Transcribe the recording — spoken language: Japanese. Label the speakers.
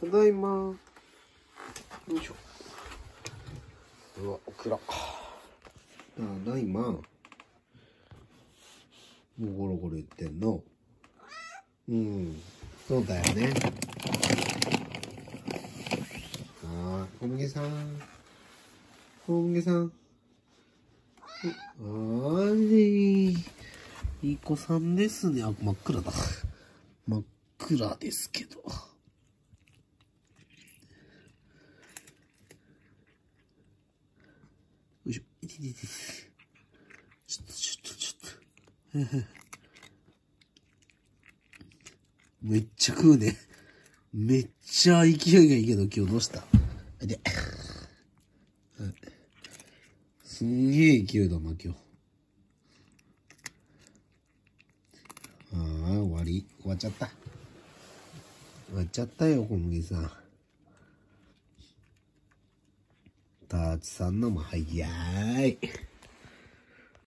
Speaker 1: ただいま。よいしょ。うわ暗ただいま。もうゴロゴロ言ってんの。うん。そうだよね。あー小麦さん。小麦さん。あいい子さんですね。あ真っ暗だ。真っ暗ですけどよいしょいててててちょっとちょっとちょっとめっちゃ食うね。めっちゃ勢いがいいけど今日どうしたで。すんげえ勢いだな、今日。ああ、終わり。終わっちゃった。終わっちゃったよ、小麦さん。ターツさんのも早い。